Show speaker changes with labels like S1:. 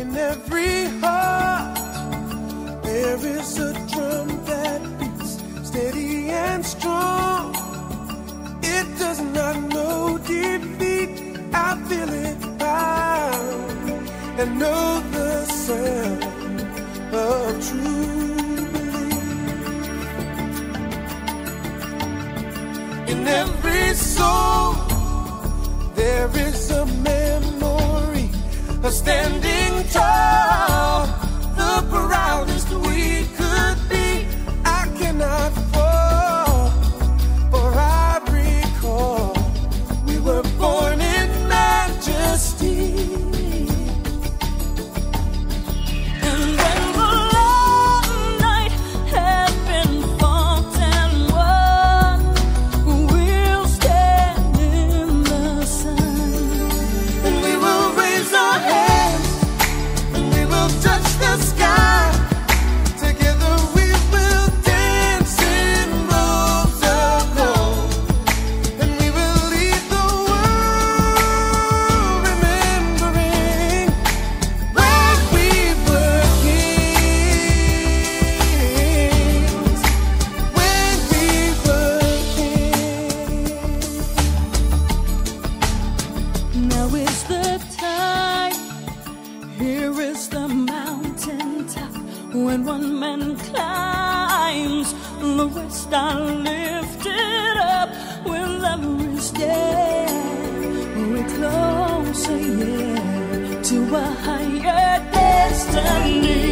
S1: In every heart, there is a drum that beats steady and strong. It does not know defeat. I feel it bound and know
S2: Now is the time. Here is the mountain top. When one man climbs, the rest are lifted up. Wherever is there, we're closer, yeah, to a higher destiny.